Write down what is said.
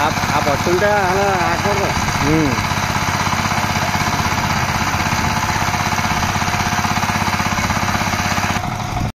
아, 아, 뭐, 버튼다 하나 하고. 응.